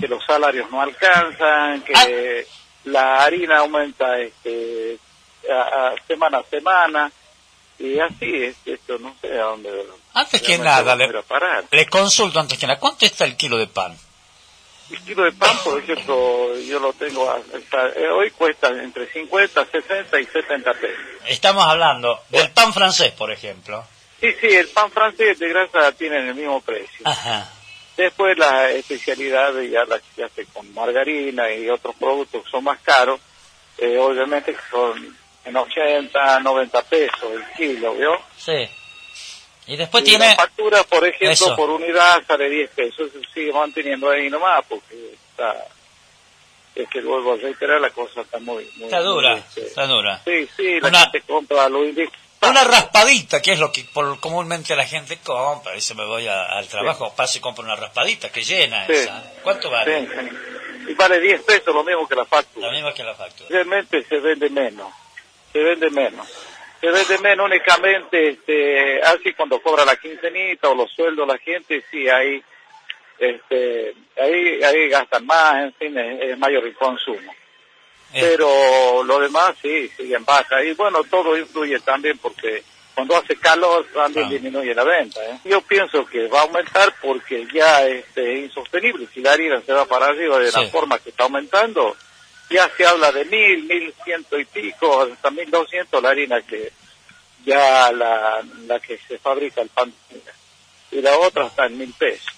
que los salarios no alcanzan, que la harina aumenta este, a, semana a semana y así es esto no sé a dónde antes que nada le, le, consulto antes que nada cuánto está el kilo de pan el kilo de pan por ejemplo yo lo tengo hasta, eh, hoy cuesta entre 50 60 y 70 pesos. Estamos hablando del pan francés por ejemplo. Sí sí el pan francés de grasa tiene el mismo precio. Ajá. Después las especialidades ya las que hace con margarina y otros productos que son más caros, eh, obviamente que son en 80, 90 pesos el kilo, ¿vio? Sí. Y después tiene... La factura, por ejemplo, por unidad sale 10 pesos, se sigue manteniendo ahí nomás porque está... Es que luego a reiterar la cosa está muy... muy está dura, este, está dura. Sí, sí, la gente compra lo una raspadita, que es lo que por, comúnmente la gente compra. Dice, me voy al trabajo, paso y compro una raspadita que llena esa. ¿Cuánto vale? Y vale 10 pesos, lo mismo que la factura. Lo mismo que la factura. Realmente se vende menos. Se vende menos. Se vende menos únicamente, este, así cuando cobra la quincenita o los sueldos la gente, sí, ahí, este, ahí, ahí gastan más, en fin, es mayor el consumo. Eh. Pero lo demás sí, sigue en baja. Y bueno, todo influye también porque cuando hace calor también disminuye la venta. ¿eh? Yo pienso que va a aumentar porque ya este, es insostenible. Si la harina se va para arriba de la forma que está aumentando, ya se habla de mil, mil ciento y pico, hasta mil doscientos la harina que ya la, la que se fabrica el pan y la otra está en mil pesos.